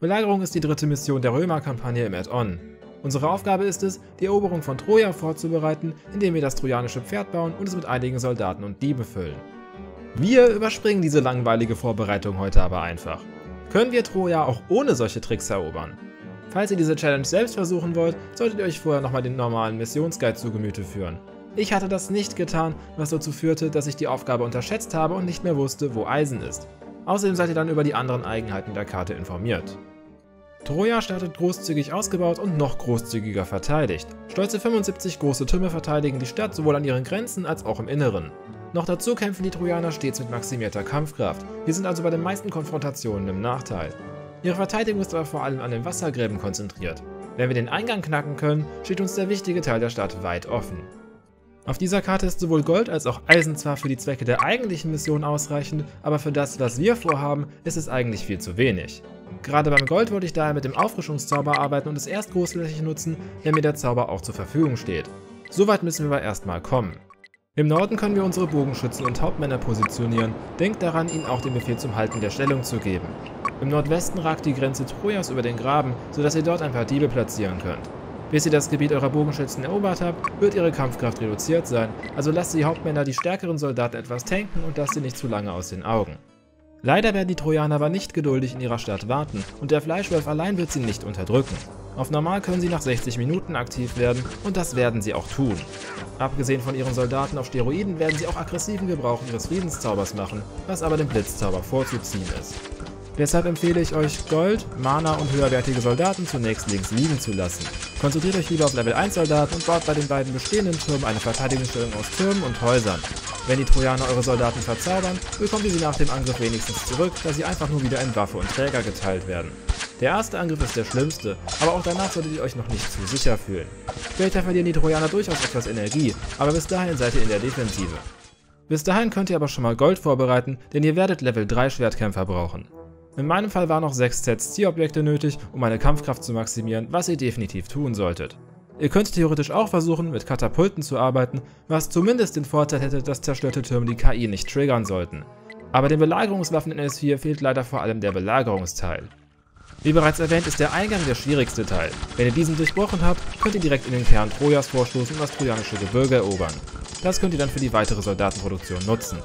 Belagerung ist die dritte Mission der Römerkampagne im Add-on. Unsere Aufgabe ist es, die Eroberung von Troja vorzubereiten, indem wir das trojanische Pferd bauen und es mit einigen Soldaten und Diebe füllen. Wir überspringen diese langweilige Vorbereitung heute aber einfach. Können wir Troja auch ohne solche Tricks erobern? Falls ihr diese Challenge selbst versuchen wollt, solltet ihr euch vorher nochmal den normalen Missionsguide zu Gemüte führen. Ich hatte das nicht getan, was dazu führte, dass ich die Aufgabe unterschätzt habe und nicht mehr wusste, wo Eisen ist. Außerdem seid ihr dann über die anderen Eigenheiten der Karte informiert. Troja startet großzügig ausgebaut und noch großzügiger verteidigt. Stolze 75 große Türme verteidigen die Stadt sowohl an ihren Grenzen als auch im Inneren. Noch dazu kämpfen die Trojaner stets mit maximierter Kampfkraft. Wir sind also bei den meisten Konfrontationen im Nachteil. Ihre Verteidigung ist aber vor allem an den Wassergräben konzentriert. Wenn wir den Eingang knacken können, steht uns der wichtige Teil der Stadt weit offen. Auf dieser Karte ist sowohl Gold als auch Eisen zwar für die Zwecke der eigentlichen Mission ausreichend, aber für das, was wir vorhaben, ist es eigentlich viel zu wenig. Gerade beim Gold wollte ich daher mit dem Auffrischungszauber arbeiten und es erst großflächig nutzen, wenn mir der Zauber auch zur Verfügung steht. Soweit müssen wir aber erstmal kommen. Im Norden können wir unsere Bogenschützen und Hauptmänner positionieren, denkt daran, ihnen auch den Befehl zum Halten der Stellung zu geben. Im Nordwesten ragt die Grenze Trojas über den Graben, sodass ihr dort ein paar Diebe platzieren könnt. Bis ihr das Gebiet eurer Bogenschützen erobert habt, wird ihre Kampfkraft reduziert sein, also lasst die Hauptmänner die stärkeren Soldaten etwas tanken und lasst sie nicht zu lange aus den Augen. Leider werden die Trojaner aber nicht geduldig in ihrer Stadt warten und der Fleischwolf allein wird sie nicht unterdrücken. Auf normal können sie nach 60 Minuten aktiv werden und das werden sie auch tun. Abgesehen von ihren Soldaten auf Steroiden werden sie auch aggressiven Gebrauch ihres Friedenszaubers machen, was aber dem Blitzzauber vorzuziehen ist. Deshalb empfehle ich euch, Gold, Mana und höherwertige Soldaten zunächst links liegen zu lassen. Konzentriert euch lieber auf Level 1 Soldaten und baut bei den beiden bestehenden Türmen eine Verteidigungsstellung aus Türmen und Häusern. Wenn die Trojaner eure Soldaten verzaubern, bekommt ihr sie nach dem Angriff wenigstens zurück, da sie einfach nur wieder in Waffe und Träger geteilt werden. Der erste Angriff ist der schlimmste, aber auch danach solltet ihr euch noch nicht zu sicher fühlen. Später verlieren die Trojaner durchaus etwas Energie, aber bis dahin seid ihr in der Defensive. Bis dahin könnt ihr aber schon mal Gold vorbereiten, denn ihr werdet Level 3 Schwertkämpfer brauchen. In meinem Fall waren noch 6 Sets Zielobjekte nötig, um meine Kampfkraft zu maximieren, was ihr definitiv tun solltet. Ihr könnt theoretisch auch versuchen, mit Katapulten zu arbeiten, was zumindest den Vorteil hätte, dass zerstörte Türme die KI nicht triggern sollten. Aber den Belagerungswaffen in S4 fehlt leider vor allem der Belagerungsteil. Wie bereits erwähnt ist der Eingang der schwierigste Teil. Wenn ihr diesen durchbrochen habt, könnt ihr direkt in den Kern Trojas vorstoßen und das trojanische Gebirge erobern. Das könnt ihr dann für die weitere Soldatenproduktion nutzen.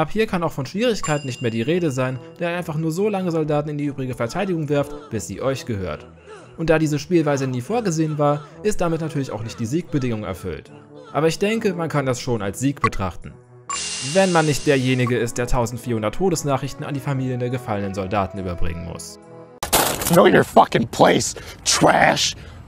Ab hier kann auch von Schwierigkeit nicht mehr die Rede sein, da ihr einfach nur so lange Soldaten in die übrige Verteidigung werft, bis sie euch gehört. Und da diese Spielweise nie vorgesehen war, ist damit natürlich auch nicht die Siegbedingung erfüllt. Aber ich denke, man kann das schon als Sieg betrachten. Wenn man nicht derjenige ist, der 1400 Todesnachrichten an die Familien der gefallenen Soldaten überbringen muss. Know your fucking place, trash!